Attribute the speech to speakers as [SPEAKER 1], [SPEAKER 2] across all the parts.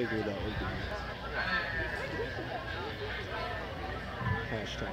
[SPEAKER 1] figured that would be. Hashtag.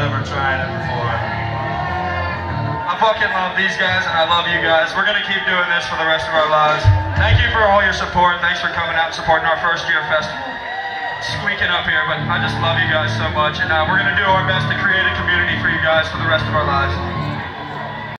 [SPEAKER 1] I've ever tried it before.
[SPEAKER 2] I fucking love these guys and I love you guys. We're gonna keep doing this for the rest of our lives. Thank you for all your support. Thanks for coming out and supporting our first year festival. Squeaking up here, but I just love you guys so much, and uh, we're gonna do our best to create a community for you guys for the rest of our lives.